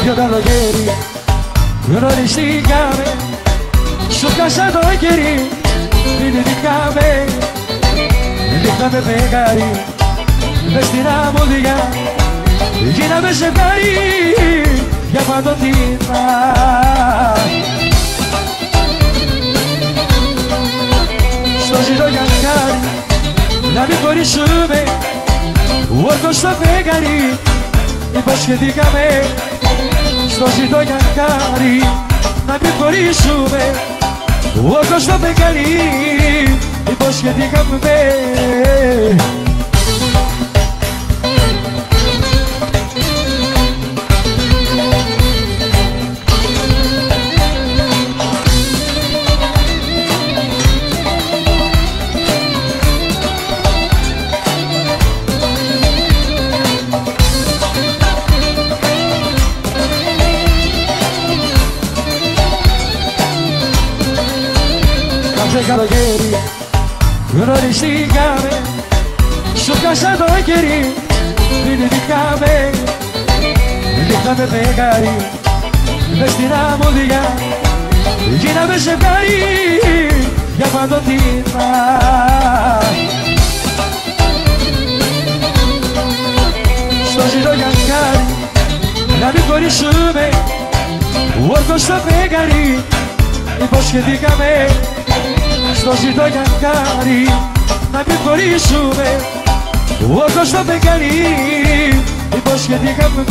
Κάποιο καλοκαίρι γνωριστήκαμε Σου κάσα το κερί Φιληθήκαμε Νύχταμε φεγγάρι Μες στην αμμουδιά Γίναμε ζευγάρι Για παντοτινά Στο ζητώ για χάρη Να μην χωρίσουμε Όρκος στο φεγγάρι Υποσχεθήκαμε Στο ζητώ για χάρη Να μην χωρίσουμε. Όρκος στο φεγγάρι Υποσχεθήκαμε Κάθε καλοκαίρι γνωριστήκαμε Σου κάσα το κερί. Φιληθήκαμε Νύχταμε φεγγάρι Μες στην αμμουδιά Γίναμε ζευγάρι Για παντοτινά Στο ζητώ για χάρη Να μην χωρίσουμε. Όρκος στο φεγγάρι Υποσχεθήκαμε Στο ζητώ για χάρη Να μην χωρίσουμε. Όρκος στο φεγγάρι Υποσχεθήκαμε